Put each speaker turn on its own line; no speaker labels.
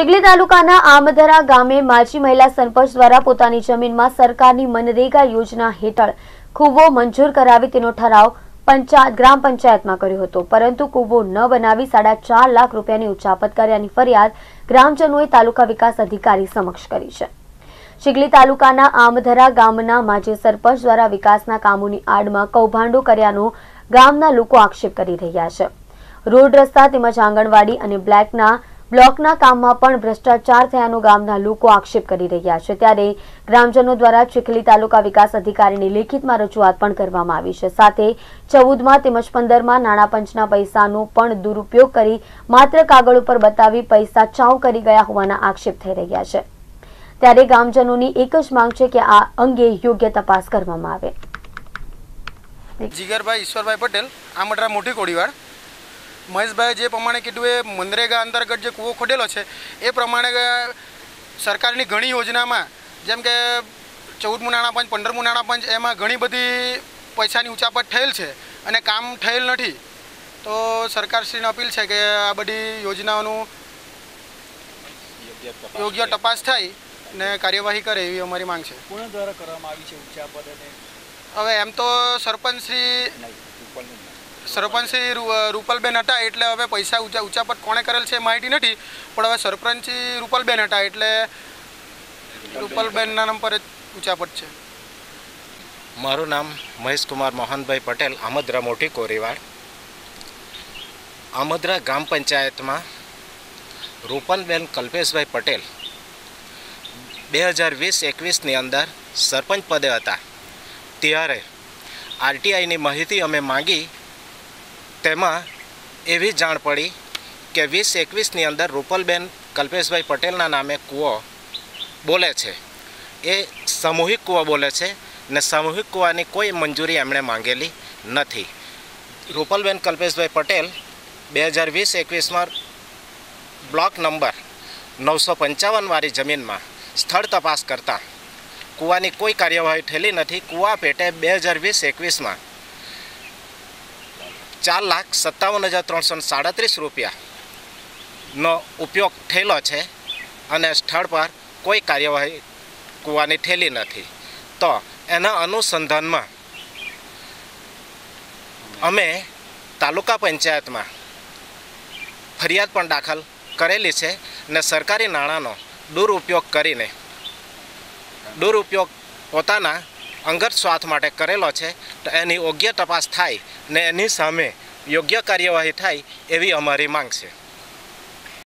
ચીખલી તાલુકાના આમધરા ગામે માજી મહિલા સરપંચ દ્વારા પોતાની જમીનમાં સરકારની મનરેગા યોજના હેઠળ કૂવો મંજૂર કરાવી તેનો ઠરાવ ગ્રામ પંચાયતમાં કર્યો હતો. પરંતુ કૂવો ન બનાવી સાડા લાખ રૂપિયાની ઉચાપત કર્યાની ફરિયાદ ગ્રામજનોએ તાલુકા વિકાસ અધિકારી સમક્ષ કરી છે. ચીખલી તાલુકાના આમધરા ગામના માજી સરપંચ દ્વારા વિકાસના કામોની આડમાં કૌભાંડો કર્યાનો ગામના લોકો આક્ષેપ કરી રહ્યા છે. રોડ રસ્તા તેમજ આંગણવાડી અને બ્લેકના બ્લોકના કામમાં પણ ભ્રષ્ટાચાર થયાનો ગામના લોકો આક્ષેપ કરી રહ્યા છે. ત્યારે ગ્રામજનો દ્વારા ચીખલી તાલુકા વિકાસ અધિકારીની લેખિતમાં રજૂઆત પણ કરવામાં આવી છે. સાથે ચૌદમાં તેમજ પંદરમાં નાણાં પંચના પૈસાનો પણ દુરુપયોગ કરી માત્ર કાગળ ઉપર બતાવી પૈસા ચાઉ કરી ગયા હોવાના આક્ષેપ થઈ રહ્યા છે. ત્યારે ગામજનોની એક જ માંગ છે કે આ અંગે યોગ્ય તપાસ કરવામાં આવે.
જીગરભાઈ, ઈશ્વરભાઈ પટેલ, આમટરા મોટી કોડીવાડ. મહેશભાઈ જે પ્રમાણે કીધું એ મનરેગા અંતર્ગત જે કૂવો ખોદેલો છે એ પ્રમાણે સરકારની ઘણી યોજનામાં જેમ કે ચૌદમું નાણાં પંચ પંદરમું નાણાં પંચ એમાં ઘણી બધી પૈસાની ઉચાપત થયેલ છે અને કામ થયેલ નથી. તો સરકારશ્રીને અપીલ છે કે આ બધી યોજનાઓનું યોગ્ય તપાસ થાય ને કાર્યવાહી કરે એવી અમારી માંગ છે.
કોના દ્વારા કરવામાં આવી છે ઉચ્ચાપદ અને
હવે એમ તો સરપંચ શ્રી સરપંચ રૂપલબેન હતા એટલે હવે પૈસા ઊંચા ઊંચાપટ કોણે કરેલ છે માહિતી નથી, પણ હવે સરપંચ રૂપલબેન હતા એટલે રૂપલબેનના નંબર જ ઊંચાપટ છે.
મારું નામ મહેશકુમાર મોહનભાઈ પટેલ, આમદરા મોટી કોરીવાડ. આમદરા ગ્રામ પંચાયતમાં રૂપલબેન કલ્પેશભાઈ પટેલ બે હજાર વીસ, એકવીસની અંદર સરપંચ પદે હતા. ત્યારે આરટીઆઈની માહિતી અમે માંગી, તેમાં એવી જાણ પડી કે વીસ એકવીસની અંદર રૂપલબેન કલ્પેશભાઈ પટેલના નામે કૂવો બોલે છે. એ સામૂહિક કૂવો બોલે છે ને સામૂહિક કૂવાની કોઈ મંજૂરી એમણે માંગેલી નથી. રૂપલબેન કલ્પેશભાઈ પટેલ બે હજાર વીસ એકવીસમાં બ્લોક નંબર નવસો પંચાવનવાળી જમીનમાં સ્થળ તપાસ કરતાં કૂવાની કોઈ કાર્યવાહી થયેલી નથી. કૂવા પેટે બે હજાર વીસ એકવીસમાં ચાર લાખ સત્તાવન હજાર ત્રણસો સાડત્રીસ રૂપિયાનો ઉપયોગ થયેલો છે અને સ્થળ પર કોઈ કાર્યવાહી કૂવાની થયેલી નથી. તો એના અનુસંધાનમાં અમે તાલુકા પંચાયતમાં ફરિયાદ પણ દાખલ કરેલી છે ને સરકારી નાણાંનો દુરુપયોગ કરીને દુરુપયોગ પોતાના અંગત સ્વાર્થ માટે કરેલો છે, તો એની યોગ્ય તપાસ થાય ને એની સામે યોગ્ય કાર્યવાહી થાય એવી અમારી માંગ છે.